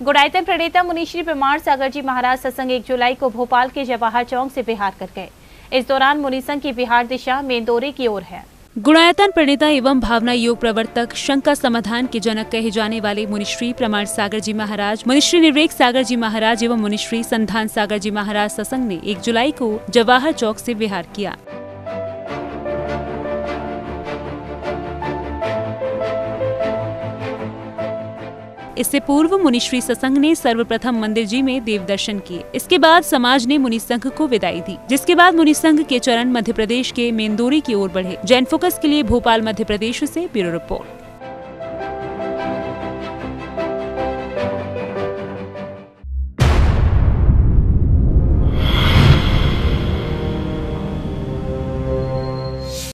गुड़ायतन प्रणेता मुनिश्री प्रमाण सागर जी महाराज सत्संग एक जुलाई को भोपाल के जवाहर चौक से बिहार कर गए। इस दौरान मुनिसंघ की बिहार दिशा मेंदोरे की ओर है। गुणायतन प्रणेता एवं भावना योग प्रवर्तक शंका समाधान के जनक कहे जाने वाले मुनिश्री प्रमाण सागर जी महाराज, मुनिश्री निर्वेक सागर जी महाराज एवं मुनिश्री संधान सागर जी महाराज सत्संग ने एक जुलाई को जवाहर चौक से विहार किया। इससे पूर्व मुनिश्री ससंग ने सर्वप्रथम मंदिर जी में देव दर्शन किए। इसके बाद समाज ने मुनि संघ को विदाई दी। जिसके बाद मुनि संघ के चरण मध्य प्रदेश के मेन्दोरी की ओर बढ़े। जैन फोकस के लिए भोपाल मध्य प्रदेश ऐसी ब्यूरो रिपोर्ट।